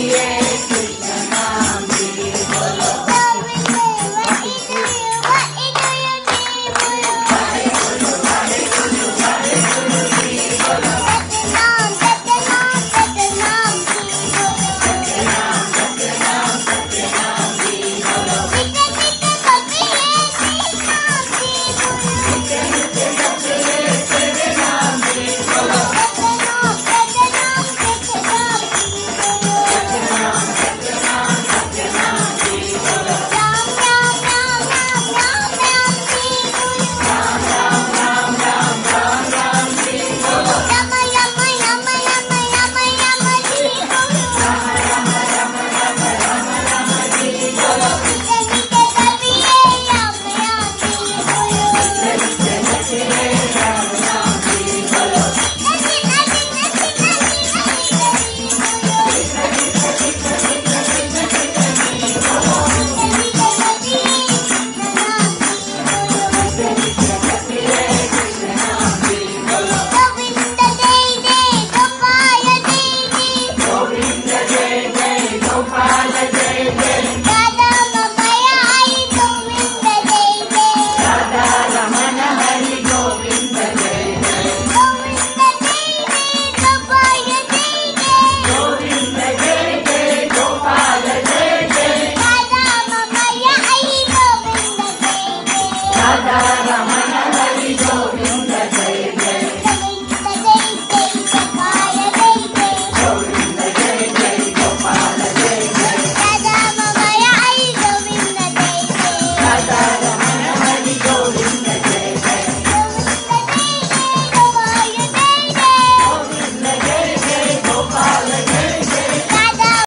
yeah.